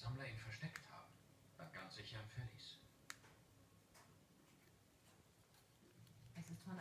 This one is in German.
Sammler ihn versteckt haben. War ganz sicher im Verlies. Es ist von